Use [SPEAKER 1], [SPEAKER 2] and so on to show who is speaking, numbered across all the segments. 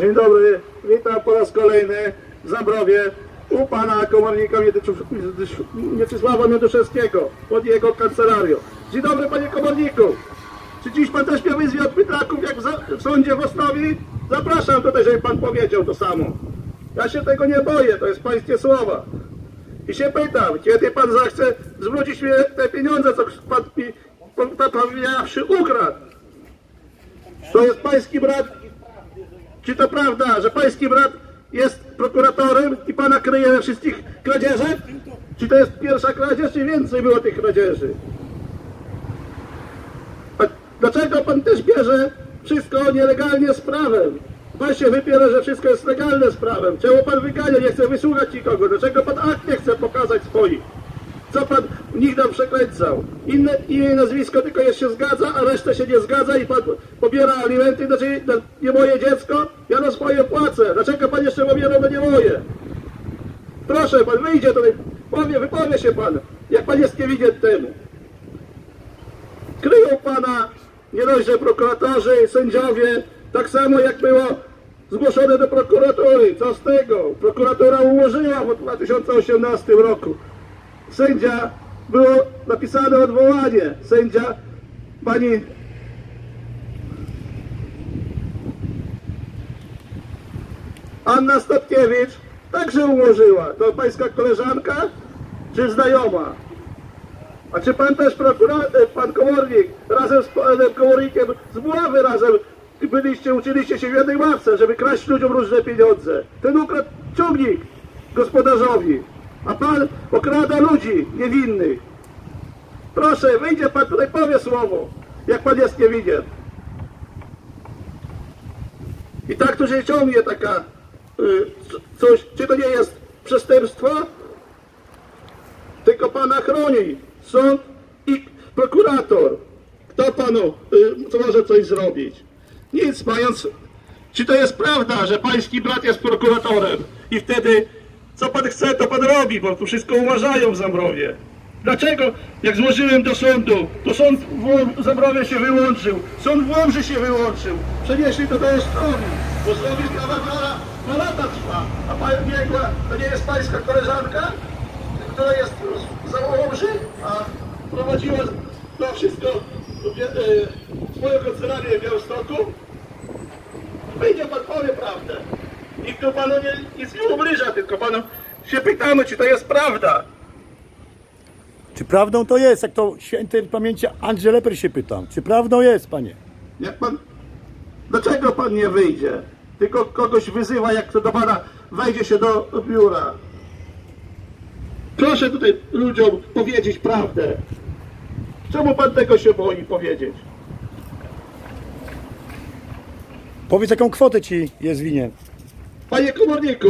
[SPEAKER 1] Dzień dobry, witam po raz kolejny w Zabrowie u pana komornika Mieczysława Mioduszewskiego pod jego kancelarią. Dzień dobry panie komorniku. Czy dziś pan też mnie wyzwie od pytaków jak w, sądzie w Osnowi? Zapraszam tutaj, żeby pan powiedział to samo. Ja się tego nie boję, to jest pańskie słowa. I się pytam, kiedy pan zechce zwrócić mi te pieniądze, co pan mi, pan, pan powiedziawszy, ukradł. To jest pański brat czy to prawda, że pański brat jest prokuratorem i pana kryje we wszystkich kradzieżach? Czy to jest pierwsza kradzież, czy więcej było tych kradzieży? A dlaczego pan też bierze wszystko nielegalnie z prawem? Pan się wypiera, że wszystko jest legalne z prawem. Czemu pan wygania, nie chce wysłuchać nikogo? Dlaczego pan akt nie chce pokazać swoich? Co pan nikt nam przekręcał? Inne imię i nazwisko tylko jest się zgadza, a reszta się nie zgadza i pan pobiera alimenty, znaczy na nie moje dziecko, ja na swoje płacę. Dlaczego pan jeszcze pobiera na nie moje? Proszę, pan wyjdzie tutaj, powie, wypowie się pan, jak pan jest niewidzietnym. Kryją pana nie dość, że prokuratorzy, sędziowie, tak samo jak było zgłoszone do prokuratury. Co z tego? Prokuratura ułożyła w 2018 roku sędzia było napisane odwołanie. Sędzia pani Anna Statkiewicz także umorzyła. To pańska koleżanka czy znajoma? A czy pan też prokurator, pan komornik razem z panem komornikiem z Buławy razem byliście, uczyliście się w jednej ławce, żeby kraść ludziom różne pieniądze. Ten ukradł ciągnik gospodarzowi, a pan okrada ludzi niewinnych. Proszę, wyjdzie pan tutaj, powie słowo, jak pan jest niewinien. I tak tu się ciągnie taka y, coś, czy to nie jest przestępstwo? Tylko pana chroni sąd i prokurator. Kto panu y, co może coś zrobić? Nic, mając. Czy to jest prawda, że pański brat jest prokuratorem i wtedy co pan chce, to pan robi, bo tu wszystko uważają w Zambrowie. Dlaczego, jak złożyłem do sądu, to sąd w Zambrowie się wyłączył, sąd w Łomży się wyłączył, przenieśli to do Ostrowi, bo Ostrowi sprawa dwa, lata trwa, a pani biegła, to nie jest pańska koleżanka, która jest z Łomży, a prowadziła to wszystko w Bie- e, swoją kancelarię w Białymstoku, Wyjdzie pan powie prawdę. Nikt tu panu nie, nic nie ubliża, tylko panu się pytamy, czy to jest prawda.
[SPEAKER 2] Czy prawdą to jest, jak to świętej pamięci Andrzej Leper się pytam. Czy prawdą jest, panie?
[SPEAKER 1] Jak pan. Dlaczego pan nie wyjdzie? Tylko kogoś wyzywa, jak to do pana wejdzie się do biura. Proszę tutaj ludziom powiedzieć prawdę. Czemu pan tego się boi powiedzieć?
[SPEAKER 2] Powiedz, jaką kwotę ci jest winien.
[SPEAKER 1] Panie komorniku,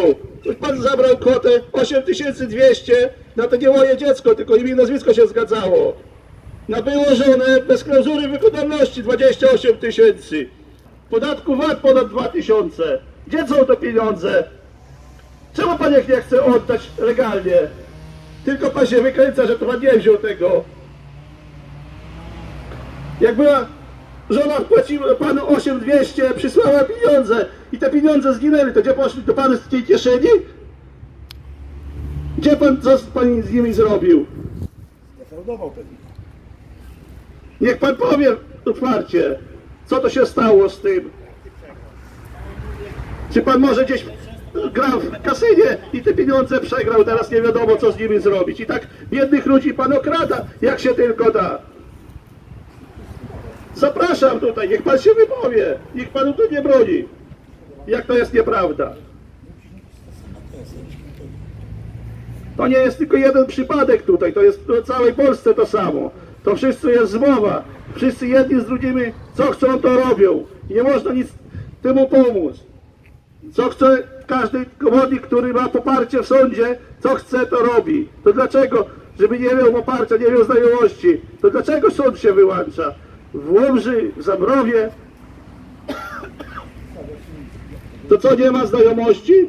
[SPEAKER 1] pan zabrał kwotę 8200 na to nie moje dziecko, tylko imię i nazwisko się zgadzało. Na było żonę bez klauzury wykonalności 28 tysięcy. Podatku VAT ponad 2000. Gdzie są te pieniądze? Czemu pan ich nie chce oddać legalnie? Tylko pan się wykręca, że to pan nie wziął tego. Jak była żona płaciła panu 8200, przysłała pieniądze i te pieniądze zginęły, to gdzie poszli do pana z tej kieszeni? Gdzie pan, co pan z nimi zrobił?
[SPEAKER 2] Defraudował pewnie.
[SPEAKER 1] Niech pan powie otwarcie, co to się stało z tym. Czy pan może gdzieś grał w kasynie i te pieniądze przegrał, teraz nie wiadomo co z nimi zrobić. I tak biednych ludzi pan okrada, jak się tylko da. Zapraszam tutaj, niech pan się wypowie, niech panu tu nie broni. Jak to jest nieprawda. To nie jest tylko jeden przypadek tutaj, to jest w całej Polsce to samo. To wszyscy jest zmowa. Wszyscy jedni z drugimi, co chcą, to robią. Nie można nic temu pomóc. Co chce każdy komornik, który ma poparcie w sądzie, co chce, to robi. To dlaczego, żeby nie miał poparcia, nie miał znajomości, to dlaczego sąd się wyłącza? w Łomży, w Zabrowie. To co, nie ma znajomości?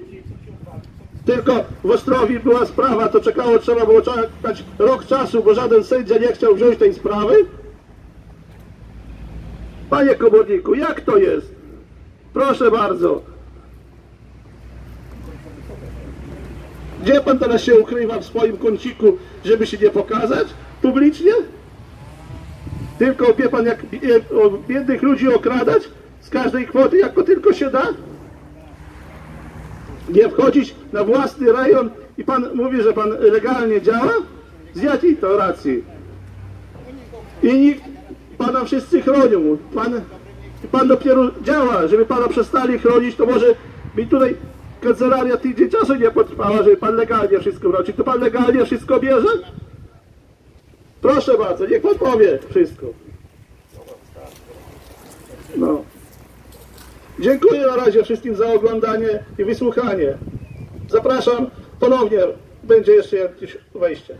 [SPEAKER 1] Tylko w Ostrowi była sprawa, to czekało, trzeba było czekać rok czasu, bo żaden sędzia nie chciał wziąć tej sprawy. Panie komorniku, jak to jest? Proszę bardzo. Gdzie pan teraz się ukrywa w swoim kąciku, żeby się nie pokazać publicznie? Tylko wie pan, jak o biednych ludzi okradać z każdej kwoty, jak to tylko się da? Nie wchodzić na własny rejon i pan mówi, że pan legalnie działa? Z jakiej to racji? I nikt, pana wszyscy chronią. Pan, pan dopiero działa, żeby pana przestali chronić, to może mi tutaj kancelaria tydzień czasu nie potrwała, żeby pan legalnie wszystko wrócił. To pan legalnie wszystko bierze? Proszę bardzo, niech pan powie wszystko. No. Dziękuję na razie wszystkim za oglądanie i wysłuchanie. Zapraszam ponownie, będzie jeszcze jakieś wejście.